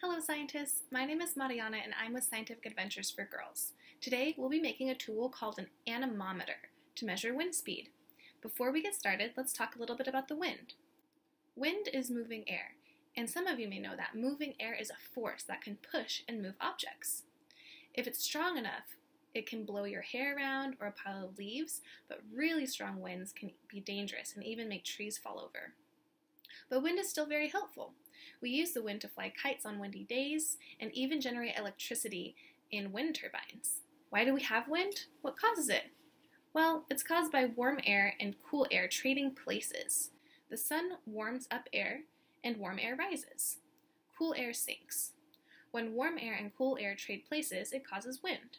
Hello scientists, my name is Mariana and I'm with Scientific Adventures for Girls. Today we'll be making a tool called an anemometer to measure wind speed. Before we get started, let's talk a little bit about the wind. Wind is moving air, and some of you may know that moving air is a force that can push and move objects. If it's strong enough, it can blow your hair around or a pile of leaves, but really strong winds can be dangerous and even make trees fall over. But wind is still very helpful. We use the wind to fly kites on windy days and even generate electricity in wind turbines. Why do we have wind? What causes it? Well, it's caused by warm air and cool air trading places. The sun warms up air and warm air rises. Cool air sinks. When warm air and cool air trade places, it causes wind.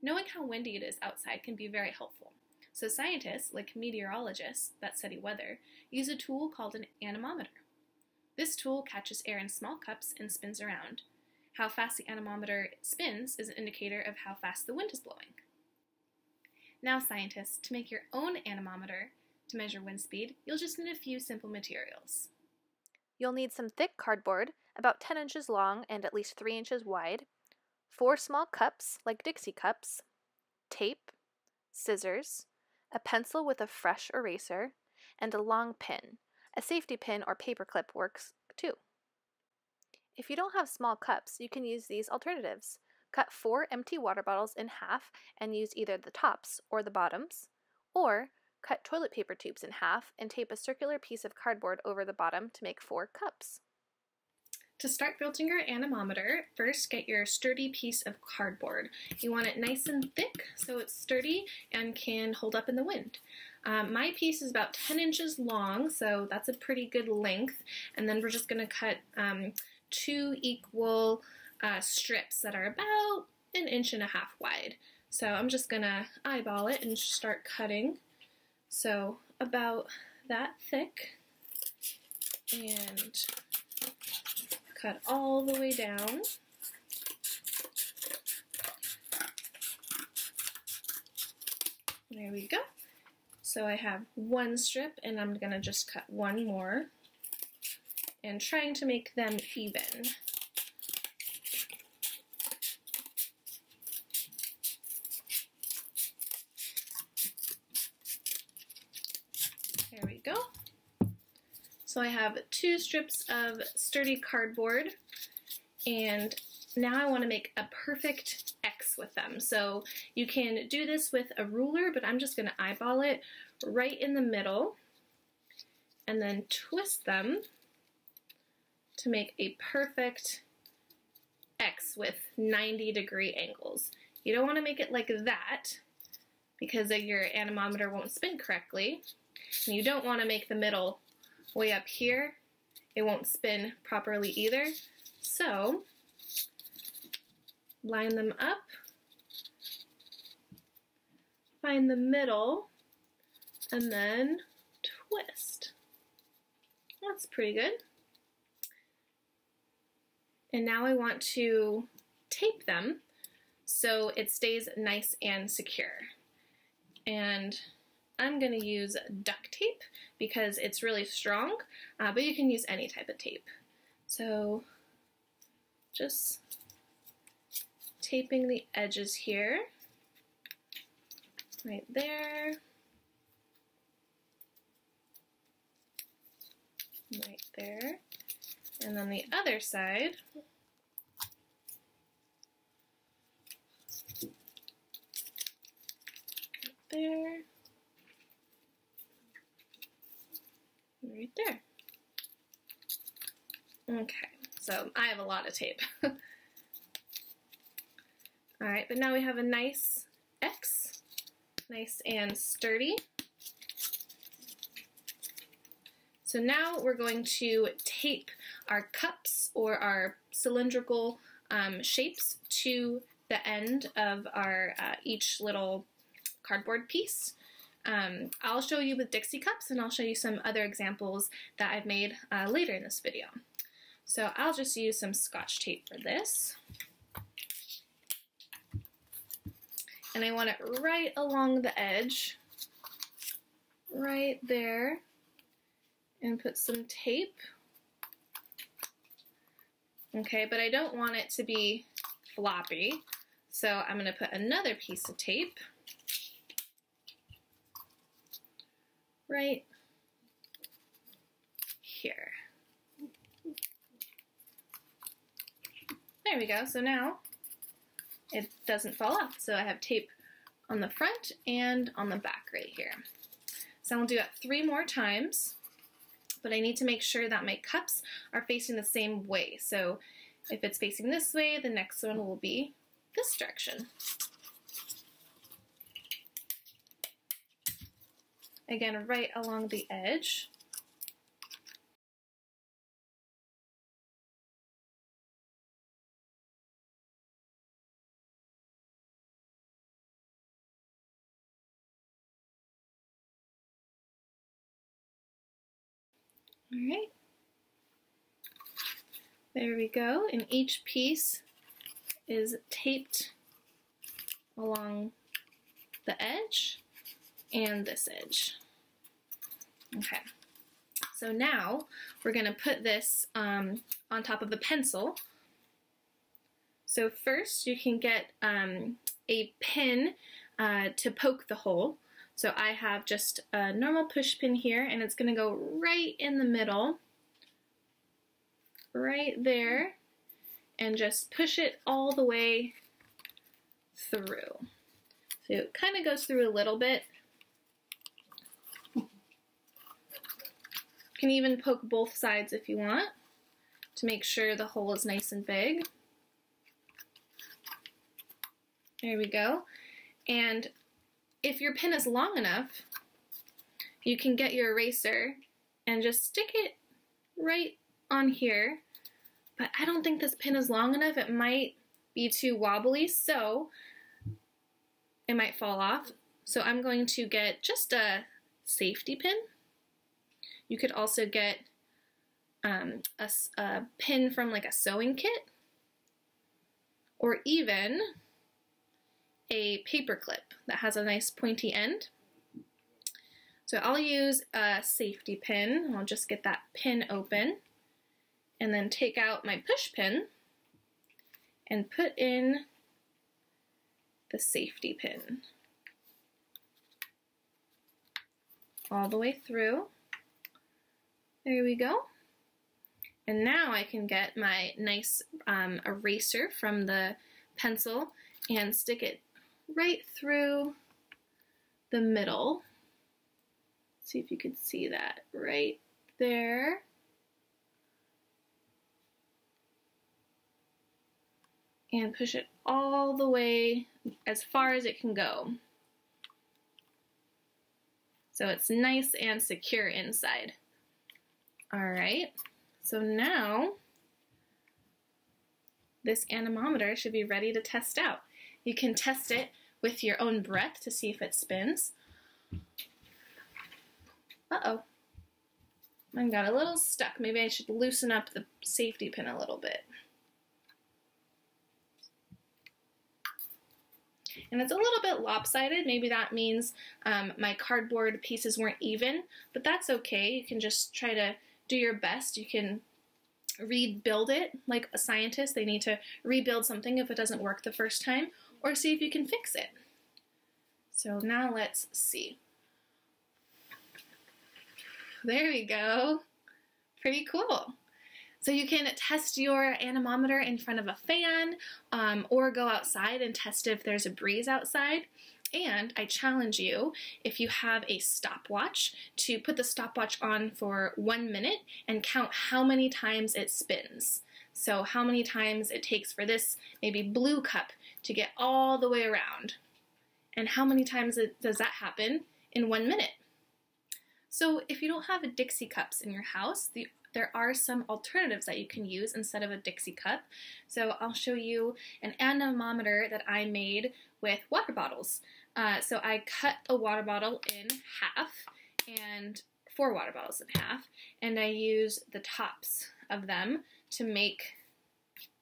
Knowing how windy it is outside can be very helpful. So scientists, like meteorologists that study weather, use a tool called an anemometer. This tool catches air in small cups and spins around. How fast the anemometer spins is an indicator of how fast the wind is blowing. Now scientists, to make your own anemometer to measure wind speed, you'll just need a few simple materials. You'll need some thick cardboard, about 10 inches long and at least 3 inches wide, four small cups, like Dixie cups, tape, scissors, a pencil with a fresh eraser, and a long pin. A safety pin or paper clip works too. If you don't have small cups, you can use these alternatives. Cut four empty water bottles in half and use either the tops or the bottoms, or cut toilet paper tubes in half and tape a circular piece of cardboard over the bottom to make four cups. To start building your anemometer, first get your sturdy piece of cardboard. You want it nice and thick so it's sturdy and can hold up in the wind. Um, my piece is about 10 inches long, so that's a pretty good length. And then we're just going to cut um, two equal uh, strips that are about an inch and a half wide. So I'm just going to eyeball it and start cutting. So about that thick. And cut all the way down. There we go. So I have one strip and I'm going to just cut one more and trying to make them even. There we go. So I have two strips of sturdy cardboard and now I want to make a perfect With them. So you can do this with a ruler, but I'm just going to eyeball it right in the middle and then twist them to make a perfect X with 90 degree angles. You don't want to make it like that because your anemometer won't spin correctly. And you don't want to make the middle way up here, it won't spin properly either. So line them up, find the middle, and then twist. That's pretty good. And now I want to tape them so it stays nice and secure. And I'm going to use duct tape because it's really strong, uh, but you can use any type of tape. So just taping the edges here, right there, right there, and then the other side, right there, right there. Okay, so I have a lot of tape. Alright, but now we have a nice X, nice and sturdy. So now we're going to tape our cups or our cylindrical um, shapes to the end of our uh, each little cardboard piece. Um, I'll show you with Dixie cups and I'll show you some other examples that I've made uh, later in this video. So I'll just use some scotch tape for this. And I want it right along the edge, right there, and put some tape Okay, but I don't want it to be floppy. So I'm going to put another piece of tape right here. There we go. So now it doesn't fall off. So I have tape on the front and on the back right here. So I'll do that three more times, but I need to make sure that my cups are facing the same way. So if it's facing this way, the next one will be this direction. Again, right along the edge. All right. There we go. And each piece is taped along the edge and this edge. Okay. So now we're going to put this um, on top of the pencil. So first you can get um, a pin uh, to poke the hole. So I have just a normal push pin here and it's going to go right in the middle, right there, and just push it all the way through. So it kind of goes through a little bit. You can even poke both sides if you want to make sure the hole is nice and big. There we go. And if your pin is long enough, you can get your eraser and just stick it right on here. But I don't think this pin is long enough. It might be too wobbly, so it might fall off. So I'm going to get just a safety pin. You could also get um, a, a pin from like a sewing kit or even a paper clip that has a nice pointy end. So I'll use a safety pin. I'll just get that pin open and then take out my push pin and put in the safety pin all the way through. There we go. And now I can get my nice um, eraser from the pencil and stick it right through the middle. See if you can see that right there. And push it all the way as far as it can go. So it's nice and secure inside. All right, so now this anemometer should be ready to test out. You can test it with your own breath to see if it spins. Uh-oh. Mine got a little stuck. Maybe I should loosen up the safety pin a little bit. And it's a little bit lopsided. Maybe that means um, my cardboard pieces weren't even, but that's okay. You can just try to do your best. You can rebuild it like a scientist. They need to rebuild something if it doesn't work the first time, or see if you can fix it. So now let's see. There we go. Pretty cool. So you can test your anemometer in front of a fan um, or go outside and test if there's a breeze outside. And I challenge you, if you have a stopwatch, to put the stopwatch on for one minute and count how many times it spins. So how many times it takes for this maybe blue cup to get all the way around. And how many times does that happen in one minute? So if you don't have Dixie cups in your house, the, there are some alternatives that you can use instead of a Dixie cup. So I'll show you an anemometer that I made with water bottles. Uh, so I cut a water bottle in half and four water bottles in half, and I use the tops of them to make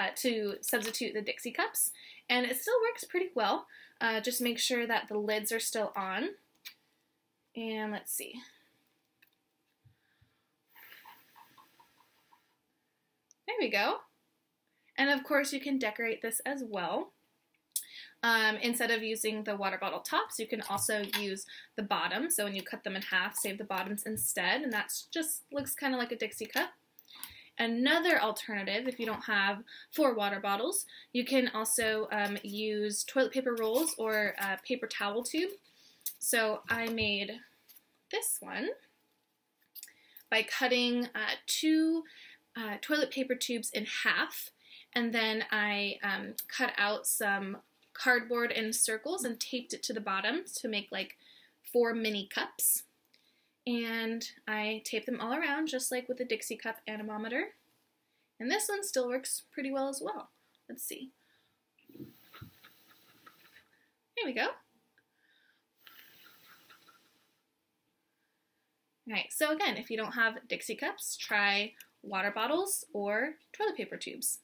uh, to substitute the Dixie cups and it still works pretty well. Uh, just make sure that the lids are still on. And let's see. There we go. And of course, you can decorate this as well. Um, instead of using the water bottle tops, you can also use the bottom. So when you cut them in half, save the bottoms instead, and that just looks kind of like a Dixie cup. Another alternative, if you don't have four water bottles, you can also um, use toilet paper rolls or a paper towel tube. So I made this one by cutting uh, two uh, toilet paper tubes in half and then I um, cut out some cardboard in circles and taped it to the bottom to make like four mini cups. And I tape them all around just like with the Dixie Cup anemometer. And this one still works pretty well as well. Let's see. There we go. Alright, so again, if you don't have Dixie cups, try water bottles or toilet paper tubes.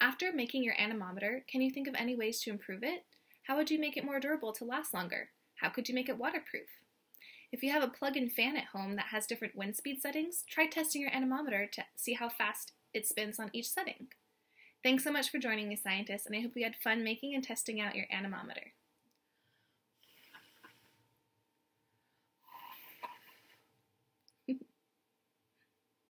After making your anemometer, can you think of any ways to improve it? How would you make it more durable to last longer? How could you make it waterproof? If you have a plug-in fan at home that has different wind speed settings, try testing your anemometer to see how fast it spins on each setting. Thanks so much for joining me, scientists, and I hope you had fun making and testing out your anemometer.